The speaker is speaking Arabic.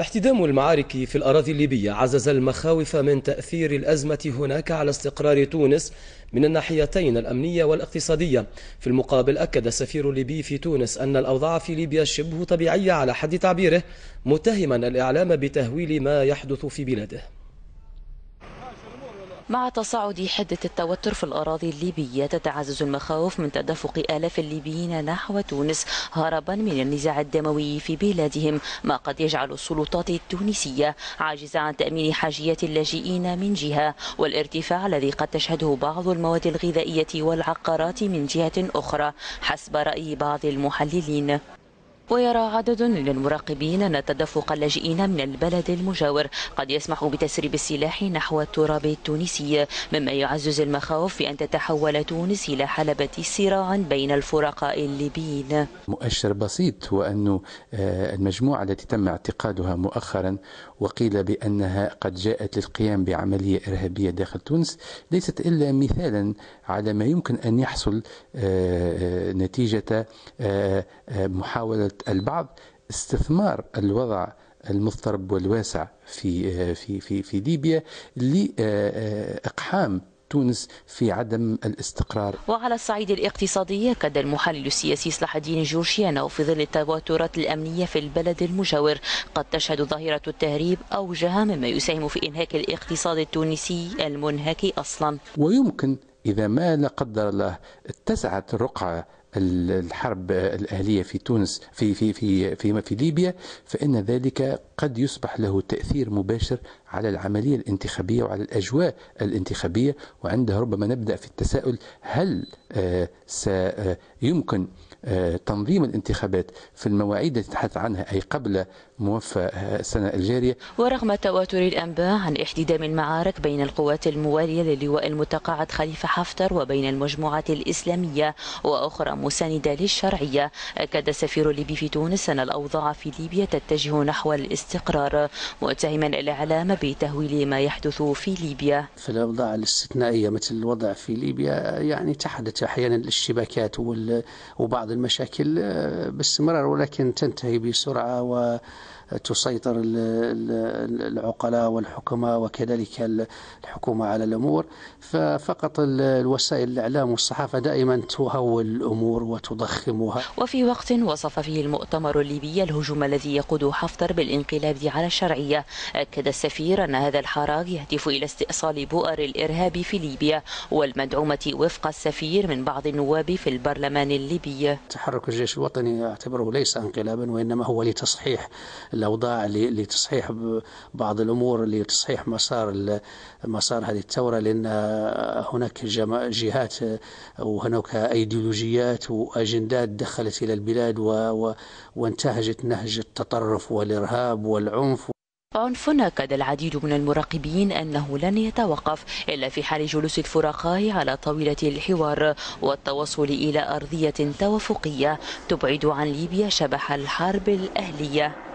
احتدام المعارك في الأراضي الليبية عزز المخاوف من تأثير الأزمة هناك على استقرار تونس من الناحيتين الأمنية والاقتصادية. في المقابل أكد السفير الليبي في تونس أن الأوضاع في ليبيا شبه طبيعية على حد تعبيره متهما الإعلام بتهويل ما يحدث في بلاده. مع تصاعد حدة التوتر في الأراضي الليبية تتعزز المخاوف من تدفق آلاف الليبيين نحو تونس هربا من النزاع الدموي في بلادهم ما قد يجعل السلطات التونسية عاجزة عن تأمين حاجيات اللاجئين من جهة والارتفاع الذي قد تشهده بعض المواد الغذائية والعقارات من جهة أخرى حسب رأي بعض المحللين. ويرى عدد من المراقبين أن تدفق اللاجئين من البلد المجاور. قد يسمح بتسريب السلاح نحو التراب التونسي مما يعزز المخاوف بأن تتحول تونس إلى حلبة صراع بين الفرقاء الليبيين. مؤشر بسيط هو أن المجموعة التي تم اعتقادها مؤخرا وقيل بأنها قد جاءت للقيام بعملية إرهابية داخل تونس ليست إلا مثالا على ما يمكن أن يحصل نتيجة محاولة البعض استثمار الوضع المضطرب والواسع في في في في ليبيا لإقحام تونس في عدم الاستقرار. وعلى الصعيد الاقتصادي أكد المحلل السياسي صلاح الدين جورشي أنه في ظل التوترات الأمنية في البلد المجاور. قد تشهد ظاهرة التهريب أوجه مما يساهم في إنهاك الاقتصاد التونسي المنهك أصلا. ويمكن إذا ما لا قدر الله اتسعت الرقعة الحرب الأهلية في تونس في في في في, في ليبيا فإن ذلك قد يصبح له تأثير مباشر على العملية الانتخابية وعلى الأجواء الانتخابية وعندها ربما نبدأ في التساؤل هل سيمكن تنظيم الانتخابات في المواعيد التي تحدث عنها أي قبل موفى السنة الجارية؟ ورغم تواتر الأنباء عن احتدام المعارك بين القوات الموالية للواء المتقاعد خليفة حفتر وبين المجموعات الإسلامية وأخرى مساندة للشرعية أكد السفير الليبي في تونس أن الأوضاع في ليبيا تتجه نحو الاستقرار متهما الإعلام بتهويل ما يحدث في ليبيا. في الأوضاع الاستثنائية مثل الوضع في ليبيا يعني تحدث أحيانا الاشتباكات وبعض المشاكل باستمرار ولكن تنتهي بسرعة و تسيطر العقلاء والحكماء وكذلك الحكومة على الأمور. ففقط الوسائل الإعلام والصحافة دائما تهول الأمور وتضخمها. وفي وقت وصف فيه المؤتمر الليبي الهجوم الذي يقود حفتر بالانقلاب على الشرعية أكد السفير أن هذا الحراك يهدف إلى استئصال بؤر الإرهاب في ليبيا والمدعومة وفق السفير من بعض النواب في البرلمان الليبي. تحرك الجيش الوطني أعتبره ليس انقلابا وإنما هو لتصحيح الأوضاع لتصحيح بعض الأمور لتصحيح مسار مسار هذه الثورة لأن هناك جهات وهناك أيديولوجيات وأجندات دخلت إلى البلاد وانتهجت نهج التطرف والإرهاب والعنف عنف أكد العديد من المراقبين أنه لن يتوقف إلا في حال جلوس الفرقاء على طاولة الحوار والتوصل إلى أرضية توافقية تبعد عن ليبيا شبح الحرب الأهلية.